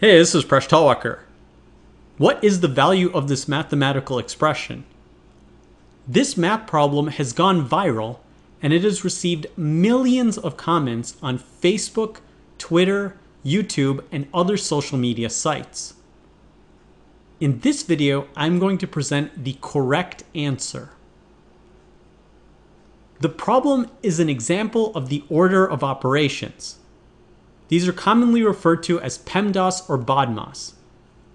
Hey, this is Presh Talwalkar. What is the value of this mathematical expression? This math problem has gone viral and it has received millions of comments on Facebook, Twitter, YouTube, and other social media sites. In this video, I'm going to present the correct answer. The problem is an example of the order of operations. These are commonly referred to as PEMDAS or BODMAS.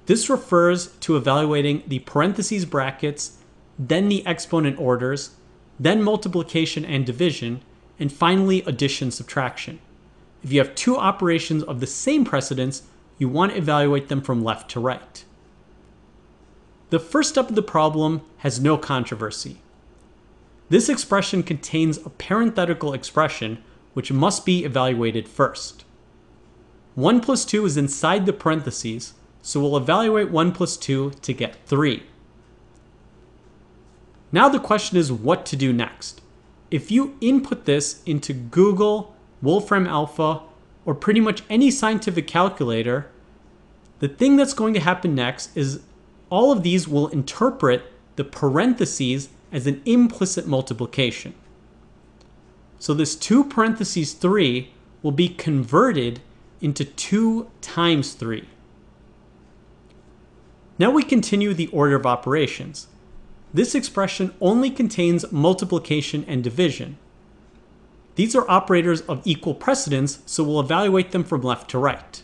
This refers to evaluating the parentheses brackets, then the exponent orders, then multiplication and division, and finally addition subtraction. If you have two operations of the same precedence, you want to evaluate them from left to right. The first step of the problem has no controversy. This expression contains a parenthetical expression which must be evaluated first. 1 plus 2 is inside the parentheses, so we'll evaluate 1 plus 2 to get 3. Now the question is what to do next. If you input this into Google, Wolfram Alpha, or pretty much any scientific calculator, the thing that's going to happen next is all of these will interpret the parentheses as an implicit multiplication. So this 2 parentheses 3 will be converted into 2 times 3. Now we continue the order of operations. This expression only contains multiplication and division. These are operators of equal precedence, so we'll evaluate them from left to right.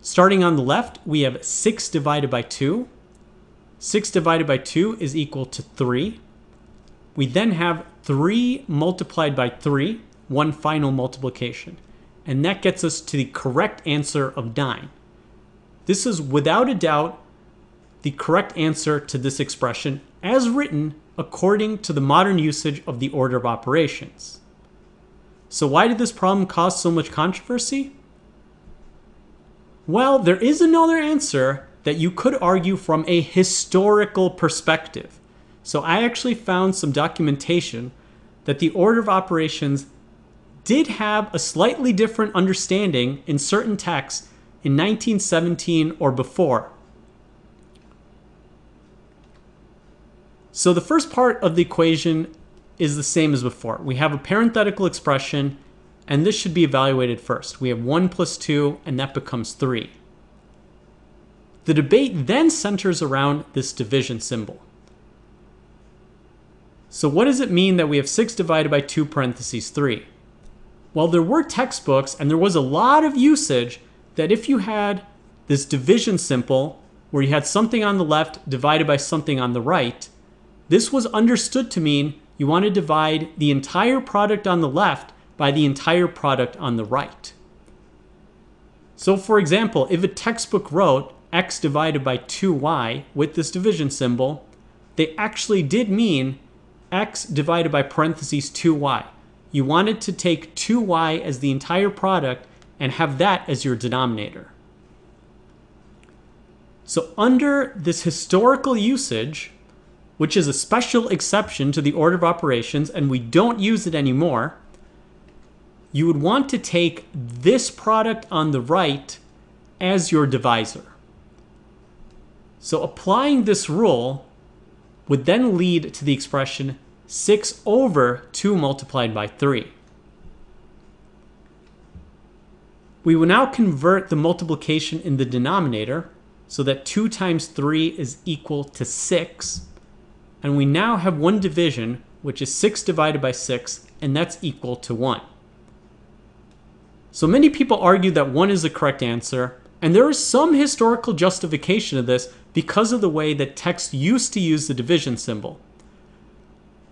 Starting on the left, we have 6 divided by 2. 6 divided by 2 is equal to 3. We then have 3 multiplied by 3, one final multiplication. And that gets us to the correct answer of 9. This is without a doubt the correct answer to this expression as written according to the modern usage of the order of operations. So why did this problem cause so much controversy? Well, there is another answer that you could argue from a historical perspective. So I actually found some documentation that the order of operations did have a slightly different understanding in certain texts in 1917 or before. So the first part of the equation is the same as before. We have a parenthetical expression, and this should be evaluated first. We have 1 plus 2, and that becomes 3. The debate then centers around this division symbol. So what does it mean that we have 6 divided by 2 parentheses 3? Well, there were textbooks, and there was a lot of usage that if you had this division symbol, where you had something on the left divided by something on the right, this was understood to mean you want to divide the entire product on the left by the entire product on the right. So for example, if a textbook wrote x divided by 2y with this division symbol, they actually did mean x divided by parentheses 2y. You wanted to take 2y as the entire product and have that as your denominator. So under this historical usage, which is a special exception to the order of operations, and we don't use it anymore, you would want to take this product on the right as your divisor. So applying this rule would then lead to the expression 6 over 2 multiplied by 3. We will now convert the multiplication in the denominator so that 2 times 3 is equal to 6 and we now have one division, which is 6 divided by 6, and that's equal to 1. So many people argue that 1 is the correct answer, and there is some historical justification of this because of the way that text used to use the division symbol.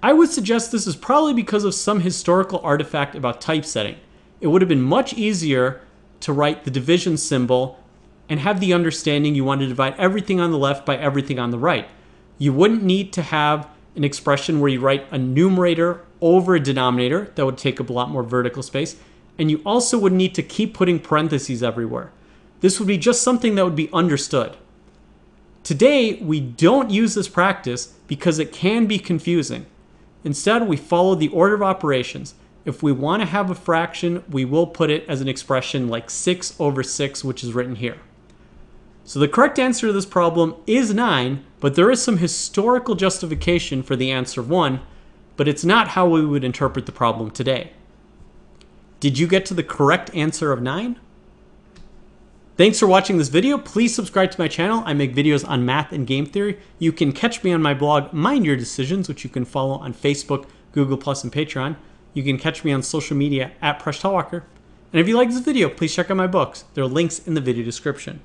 I would suggest this is probably because of some historical artifact about typesetting. It would have been much easier to write the division symbol and have the understanding you want to divide everything on the left by everything on the right. You wouldn't need to have an expression where you write a numerator over a denominator. That would take up a lot more vertical space. And you also would need to keep putting parentheses everywhere. This would be just something that would be understood. Today, we don't use this practice because it can be confusing. Instead, we follow the order of operations. if we want to have a fraction, we will put it as an expression like 6 over 6, which is written here. So the correct answer to this problem is 9, but there is some historical justification for the answer 1, but it's not how we would interpret the problem today. Did you get to the correct answer of 9? Thanks for watching this video. Please subscribe to my channel. I make videos on math and game theory. You can catch me on my blog, Mind Your Decisions, which you can follow on Facebook, Google+, and Patreon. You can catch me on social media at Presh Talwalkar. And if you like this video, please check out my books. There are links in the video description.